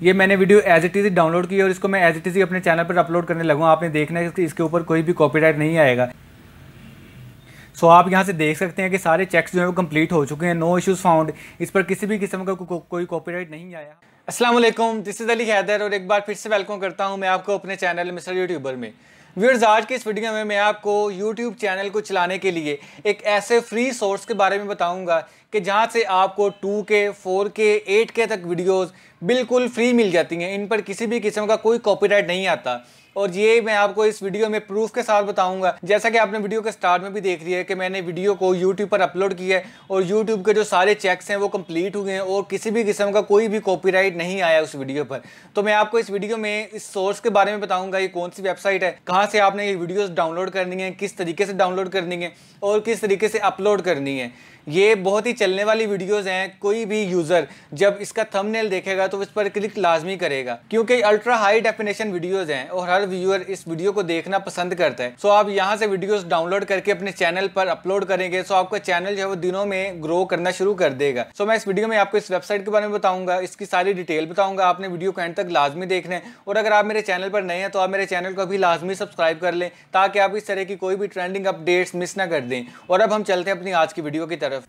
ये मैंने video as it is download की और इसको मैं एज इट इज़ अपने चैनल पर अपलोड करने लगूँ। आपने देखना है कि इसके ऊपर कोई भी कॉपीराइट नहीं आएगा। सो so, आप यहाँ से देख सकते हैं कि सारे चेक्स जो है वो कंप्लीट हो चुके हैं। नो इश्यूज़ फाउंड इस पर किसी भी किस्म का को, को, कोई कॉपीराइट नहीं आया। असलम दिस इज़ अली हैदर और एक बार फिर से वेलकम करता हूँ मैं आपको अपने चैनल मिस्टर यूट्यूबर में। व्यूअर्स आज के इस वीडियो में मैं आपको यूट्यूब चैनल को चलाने के लिए एक ऐसे फ्री सोर्स के बारे में बताऊँगा कि जहाँ से आपको 2K, 4K, 8K तक वीडियोस बिल्कुल फ्री मिल जाती हैं। इन पर किसी भी किस्म का कोई कॉपीराइट नहीं आता। और ये मैं आपको इस वीडियो में प्रूफ के साथ बताऊँगा। जैसा कि आपने वीडियो के स्टार्ट में भी देख लिया है कि मैंने वीडियो को यूट्यूब पर अपलोड किया है और यूट्यूब के जो सारे चेक्स हैं वो कंप्लीट हुए हैं और किसी भी किस्म का कोई भी कॉपीराइट नहीं आया उस वीडियो पर। तो मैं आपको इस वीडियो में इस सोर्स के बारे में बताऊँगा, ये कौन सी वेबसाइट है, कहाँ से आपने ये वीडियोज़ डाउनलोड करनी है, किस तरीके से डाउनलोड करनी है और किस तरीके से अपलोड करनी है। ये बहुत ही चलने वाली वीडियोज़ हैं, कोई भी यूज़र जब इसका थंबनेल देखेगा तो इस पर क्लिक लाजमी करेगा। क्योंकि अल्ट्रा हाई डेफिनेशन वीडियोस हैं और हर व्यूअर इस वीडियो को देखना पसंद करता है। सो आप यहाँ से वीडियोस डाउनलोड करके अपने चैनल पर अपलोड करेंगे सो आपका चैनल जो है वो दिनों में ग्रो करना शुरू कर देगा। सो मैं इस वीडियो में आपको इस वेबसाइट के बारे में बताऊँगा, इसकी सारी डिटेल बताऊँगा, आपने वीडियो को एंड तक लाजमी देखना है। और अगर आप मेरे चैनल पर नए हैं तो आप मेरे चैनल को भी लाजमी सब्सक्राइब कर लें, ताकि आप इस तरह की कोई भी ट्रेंडिंग अपडेट्स मिस ना कर दें। और अब हम चलते हैं अपनी आज की वीडियो की तरफ़।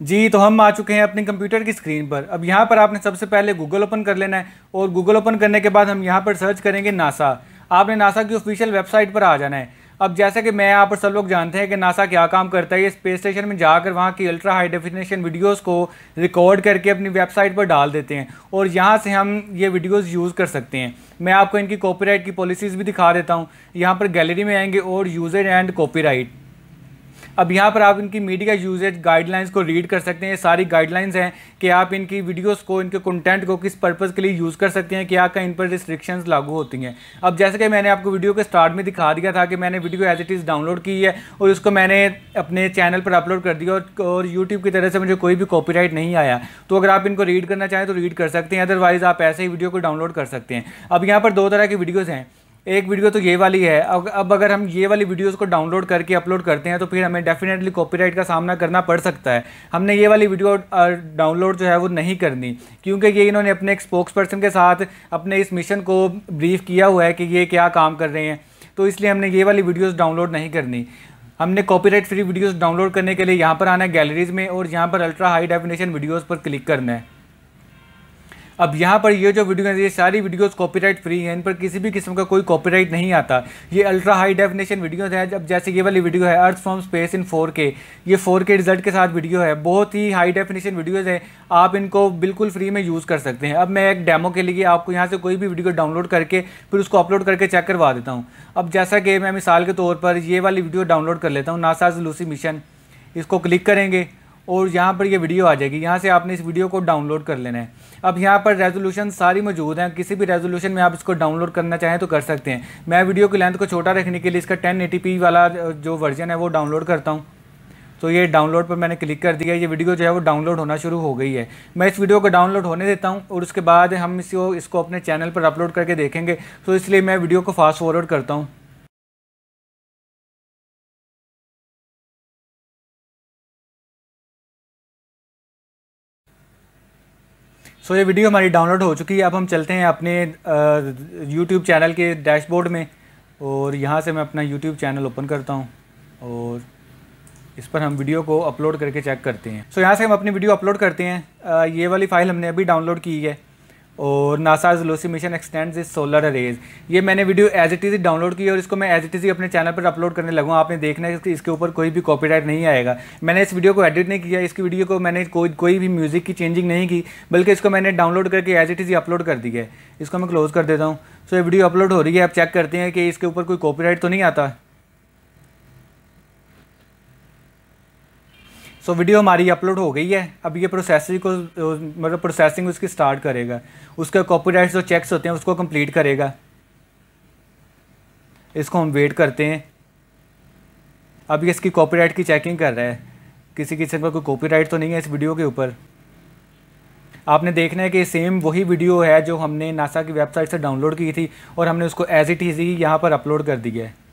जी तो हम आ चुके हैं अपने कंप्यूटर की स्क्रीन पर। अब यहाँ पर आपने सबसे पहले गूगल ओपन कर लेना है और गूगल ओपन करने के बाद हम यहाँ पर सर्च करेंगे नासा आपने नासा की ऑफिशियल वेबसाइट पर आ जाना है। अब जैसे कि मैं यहाँ पर सब लोग जानते हैं कि नासा क्या काम करता है। ये स्पेस स्टेशन में जाकर वहाँ की अल्ट्रा हाई डेफिनेशन वीडियोस को रिकॉर्ड करके अपनी वेबसाइट पर डाल देते हैं और यहाँ से हम ये वीडियोस यूज़ कर सकते हैं। मैं आपको इनकी कॉपीराइट की पॉलिसीज़ भी दिखा देता हूँ। यहाँ पर गैलरी में आएँगे और यूज़र एंड कॉपीराइट अब यहाँ पर आप इनकी मीडिया यूजेज गाइडलाइंस को रीड कर सकते हैं। ये सारी गाइडलाइंस हैं कि आप इनकी वीडियोस को, इनके कंटेंट को किस पर्पज़ के लिए यूज़ कर सकते हैं क्या क्या इन पर रिस्ट्रिक्शंस लागू होती हैं। अब जैसे कि मैंने आपको वीडियो के स्टार्ट में दिखा दिया था कि मैंने video as it is download की है और उसको मैंने अपने चैनल पर अपलोड कर दिया और यूट्यूब की तरह से मुझे कोई भी कॉपी नहीं आया। तो अगर आप इनको रीड करना चाहें तो रीड कर सकते हैं अदरवाइज़ आप ऐसे ही वीडियो को डाउनलोड कर सकते हैं। अब यहाँ पर दो तरह की वीडियोज़ हैं। एक वीडियो तो ये वाली है। अब अब अगर हम ये वाली वीडियोस को डाउनलोड करके अपलोड करते हैं तो फिर हमें डेफिनेटली कॉपीराइट का सामना करना पड़ सकता है। हमने ये वाली वीडियो डाउनलोड जो है वो नहीं करनी, क्योंकि ये इन्होंने अपने एक स्पोक्स पर्सन के साथ अपने इस मिशन को ब्रीफ किया हुआ है कि ये क्या काम कर रहे हैं। तो इसलिए हमने ये वाली वीडियोज़ डाउनलोड नहीं करनी। हमने कॉपीराइट फ्री वीडियोज़ डाउनलोड करने के लिए यहाँ पर आना है गैलरीज में और यहाँ पर अल्ट्रा हाई डेफिनेशन वीडियोज़ पर क्लिक करना है। अब यहाँ पर ये जो वीडियो है, ये सारी वीडियोस कॉपीराइट फ्री हैं, इन पर किसी भी किस्म का कोई कॉपीराइट नहीं आता। ये अल्ट्रा हाई डेफिनेशन वीडियोस है, जब जैसे ये वाली वीडियो है earth from space in 4K ये 4K रिज़ल्ट के साथ वीडियो है। बहुत ही हाई डेफिनेशन वीडियोज़ हैं। आप इनको बिल्कुल फ्री में यूज़ कर सकते हैं। अब मैं एक डेमो के लिए आपको यहाँ से कोई भी वीडियो डाउनलोड करके, फिर उसको अपलोड करके चेक करवा देता हूँ। अब जैसा कि मैं मिसाल के तौर पर ये वाली वीडियो डाउनलोड कर लेता हूँ नासाज लूसी मिशन इसको क्लिक करेंगे। और यहाँ पर ये वीडियो आ जाएगी। यहाँ से आपने इस वीडियो को डाउनलोड कर लेना है। अब यहाँ पर रेजोल्यूशन सारी मौजूद हैं। किसी भी रेजोल्यूशन में आप इसको डाउनलोड करना चाहें तो कर सकते हैं। मैं वीडियो की लेंथ को छोटा रखने के लिए इसका टेन वाला जो वर्जन है वो डाउनलोड करता हूँ। तो ये डाउनलोड पर मैंने क्लिक कर दिया। ये वीडियो जो है वो डाउनलोड होना शुरू हो गई है। मैं इस वीडियो को डाउनलोड होने देता हूँ और उसके बाद हम इसको इसको अपने चैनल पर अपलोड करके देखेंगे। तो इसलिए मैं वीडियो को फास्ट फॉरवर्ड करता हूँ। सो so, ये वीडियो हमारी डाउनलोड हो चुकी है। अब हम चलते हैं अपने यूट्यूब चैनल के डैशबोर्ड में और यहाँ से मैं अपना यूट्यूब चैनल ओपन करता हूँ और इस पर हम वीडियो को अपलोड करके चेक करते हैं। सो so, यहाँ से हम अपनी वीडियो अपलोड करते हैं। आ, ये वाली फ़ाइल हमने अभी डाउनलोड की है। और NASA's Lucy mission extend is solar arrays. ये मैंने video as it is download की और इसको मैं एज इट इज़ अपने चैनल पर अपलोड करने लगा। आपने देखना है कि इसके ऊपर कोई भी कॉपीराइट नहीं आएगा। मैंने इस वीडियो को एडिट नहीं किया इसकी वीडियो को मैंने कोई कोई भी म्यूज़िक की चेंजिंग नहीं की बल्कि इसको मैंने डाउनलोड करके एज इट इज़ अपलोड कर दिया है। इसको मैं क्लोज़ कर देता हूँ। सो so, ये वीडियो अपलोड हो रही है आप चेक करते हैं कि इसके ऊपर कोई कॉपी तो नहीं आता? सो so, वीडियो हमारी अपलोड हो गई है। अब ये प्रोसेसिंग को मतलब प्रोसेसिंग उसकी स्टार्ट करेगा। उसके कॉपीराइट जो चेक्स होते हैं उसको कंप्लीट करेगा। इसको हम वेट करते हैं। अब ये इसकी कॉपीराइट की चेकिंग कर रहा है। किसी किसी का कोई कॉपीराइट तो नहीं है इस वीडियो के ऊपर। आपने देखना है कि सेम वही वीडियो है जो हमने नासा की वेबसाइट से डाउनलोड की थी और हमने उसको एज इट इज़ ही यहाँ पर अपलोड कर दिया है।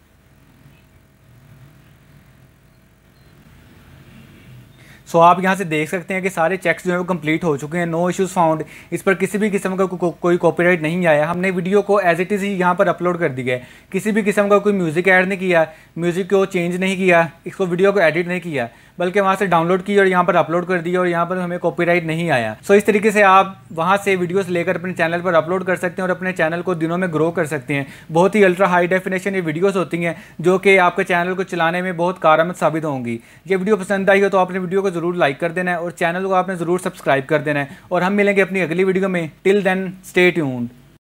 सो आप यहाँ से देख सकते हैं कि सारे चेक्स जो है वो कंप्लीट हो चुके हैं नो इश्यूज़ फाउंड इस पर किसी भी किस्म का को, को, कोई कॉपीराइट नहीं आया। हमने वीडियो को एज इट इज़ ही यहाँ पर अपलोड कर दिया है। किसी भी किस्म का कोई म्यूज़िक ऐड नहीं किया म्यूज़िक को चेंज नहीं किया इसको वीडियो को एडिट नहीं किया। बल्कि वहाँ से डाउनलोड की और यहाँ पर अपलोड कर दिया और यहाँ पर हमें कॉपीराइट नहीं आया। सो इस तरीके से आप वहाँ से वीडियोस लेकर अपने चैनल पर अपलोड कर सकते हैं और अपने चैनल को दिनों में ग्रो कर सकते हैं। बहुत ही अल्ट्रा हाई डेफिनेशन ये वीडियोस होती हैं जो कि आपके चैनल को चलाने में बहुत कारआमद साबित होंगी। ये वीडियो पसंद आई हो तो आपने वीडियो को ज़रूर लाइक कर देना है और चैनल को आपने ज़रूर सब्सक्राइब कर देना है। और हम मिलेंगे अपनी अगली वीडियो में। Till then stay tuned